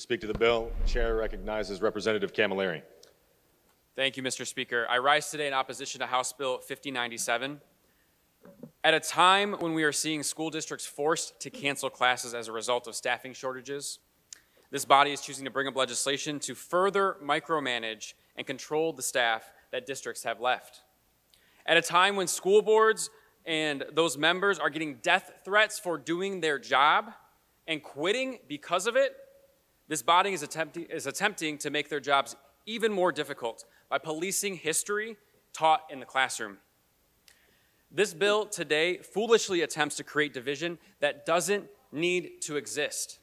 To speak to the bill, chair recognizes Representative Camilleri. Thank you, Mr. Speaker. I rise today in opposition to House Bill 5097. At a time when we are seeing school districts forced to cancel classes as a result of staffing shortages, this body is choosing to bring up legislation to further micromanage and control the staff that districts have left. At a time when school boards and those members are getting death threats for doing their job and quitting because of it, this body is attempting, is attempting to make their jobs even more difficult by policing history taught in the classroom. This bill today foolishly attempts to create division that doesn't need to exist.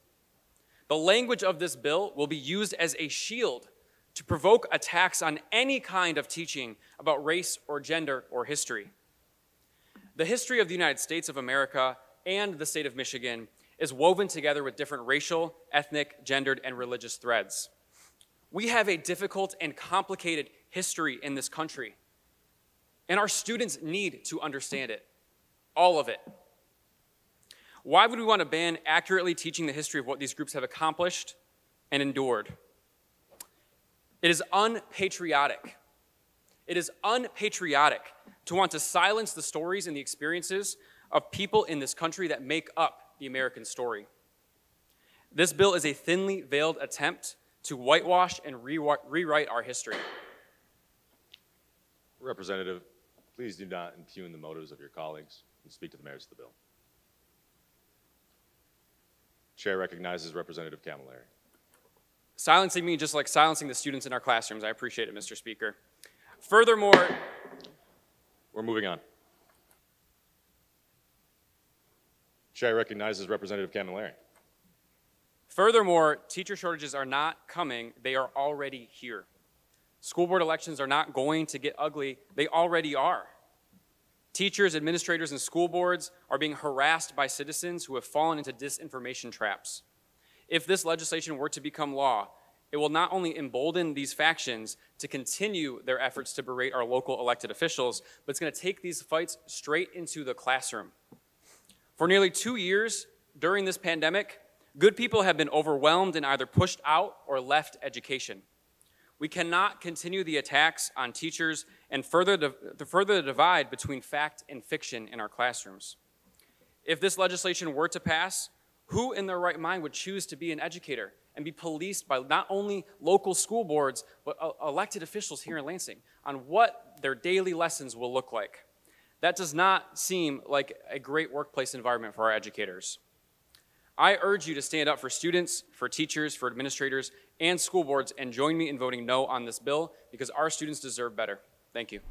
The language of this bill will be used as a shield to provoke attacks on any kind of teaching about race or gender or history. The history of the United States of America and the state of Michigan is woven together with different racial, ethnic, gendered, and religious threads. We have a difficult and complicated history in this country, and our students need to understand it, all of it. Why would we want to ban accurately teaching the history of what these groups have accomplished and endured? It is unpatriotic. It is unpatriotic to want to silence the stories and the experiences of people in this country that make up the American story. This bill is a thinly veiled attempt to whitewash and rewrite our history. Representative, please do not impugn the motives of your colleagues and speak to the merits of the bill. Chair recognizes Representative Camilleri. Silencing me just like silencing the students in our classrooms. I appreciate it, Mr. Speaker. Furthermore, we're moving on. Chair recognizes Representative Camilleri. Furthermore, teacher shortages are not coming, they are already here. School board elections are not going to get ugly, they already are. Teachers, administrators, and school boards are being harassed by citizens who have fallen into disinformation traps. If this legislation were to become law, it will not only embolden these factions to continue their efforts to berate our local elected officials, but it's going to take these fights straight into the classroom. For nearly two years during this pandemic, good people have been overwhelmed and either pushed out or left education. We cannot continue the attacks on teachers and further to further the divide between fact and fiction in our classrooms. If this legislation were to pass, who in their right mind would choose to be an educator and be policed by not only local school boards, but uh, elected officials here in Lansing on what their daily lessons will look like? That does not seem like a great workplace environment for our educators. I urge you to stand up for students, for teachers, for administrators, and school boards and join me in voting no on this bill because our students deserve better. Thank you.